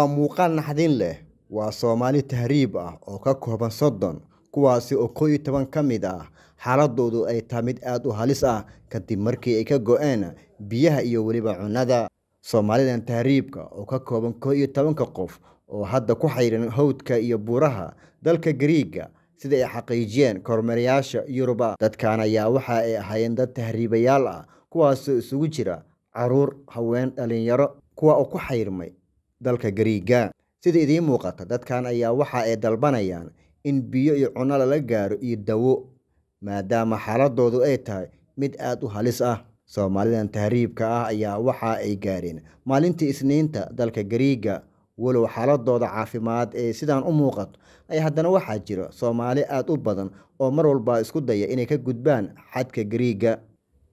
waa muuqaal naxdin leh. Waa soomaali tahriib ah oo ka kooban soddon kuwaasi oo koo iyo toban ka mid ah. Xaaladoodu ay tahay mid aada u halis ah kadib markii ay ka go-een biyaha iyo weliba cunnada. Soomaalidan tahriibka oo ka kooban koo iyo tobanka qof oo hadda ku xayran hawdka iyo buuraha dalka gariiga sida ay xaqiijiyeen kormeerayaasha yuruba dadkan ayaa waxa ay ahaayeen dad tahriibayaal ah kuwaasoo isugu jira carruur haween dhalinyaro kuwa oo ku xayrmay dalka gariiga sida idiin muuqata dadkan ayaa waxa ay dalbanayaan in biyo iyo cunno lala gaaro iyo dawo maadaama xaaladoodu ay tahay mid aada u halis ah. Soomaalidan tahriibka ah ayaa waxa ay gaareen maalintii isniinta dalka gariiga walow xaaladooda caafimaad ee sidaan u muuqato ay haddana waxaa jira soomaali aada u badan oo mar walba isku daya inay ka gudbaan xadka gariiga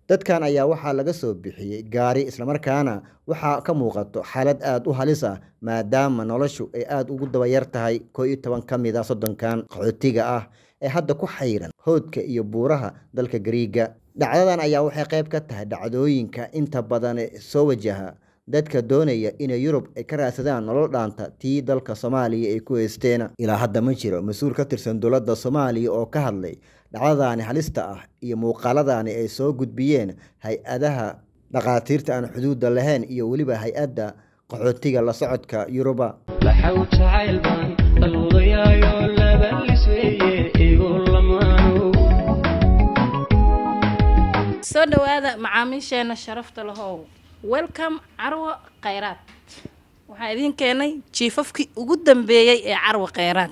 dadkan ayaa waxaa laga soo bixiyey gaari islamarkaana waxaa ka muuqato xaalad aada u halis ah maadaama noloshu ay aada ugu dabayar tahay toban ka mid a soddonkan qaxootiga ah ee hadda ku xayran howdka iyo buuraha dalka gariiga. Dhacdadan ayaa waxay qayb ka tahay dhacdooyinka inta badan soo wajaha dadka doonaya inay yurub ay ka raadsadaan nolol dhaanta tii dalka soomaaliya ay ku heysteen ilaa hadda ma jiro mas'uul ka tirsan dowladda soomaaliya oo ka hadlay dhacdadaani halista ah iyo muuqaaladaani ay soo gudbiyeen hay'adaha dhakhaatiirta aan xuduudda lahayn iyo weliba hay'adda qaxootiga la socodka yuruba soo dhawaada macaamiisheena sharafta lahow welcome carwo khayraad waxaa idiin keenay jiifafkii ugu dambeeyey ee carwo khayraad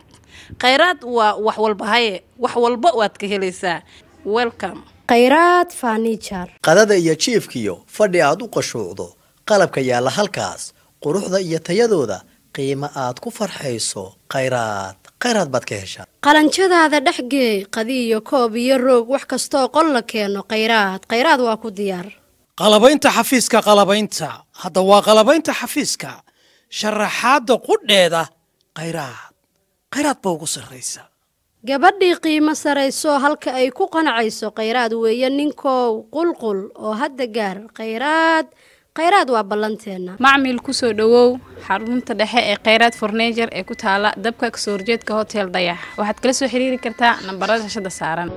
khayraad waa wax walba haye wax walba waad ka helaysaa. Welcome. Khayraad fanijar qadada iyo jiifkiyo fadhi aad u qashuucdo qalabka yaalla halkaas quruxda iyo tayadooda qiimo aad ku farxayso. Khayraad khayraad baad ka heshaa. Qalanjadaada dhexgeey qadi iyo koob iyo roog wax kastooo qol la keeno khayraad khayraad waa ku diyaar qalabaynta xafiiska qalabaynta. Hadda waa qalabaynta xafiiska. Sharaxaadda qudheeda khayraad. Khayraad ba ugu sarraysa. Gabadhii qiimo sarayso halka ay ku qanacayso khayraad weeye ninkow qulqul oo hadda gaar khayraad khayraad waa ballanteenna macmil ku soo dhawow xarunta dhexe ee khayraad fornejer ee ku taala dabka ka soo horjeedka hotel dayax. Waxaad kala soo xiriiri kartaa nambarada shashada saaran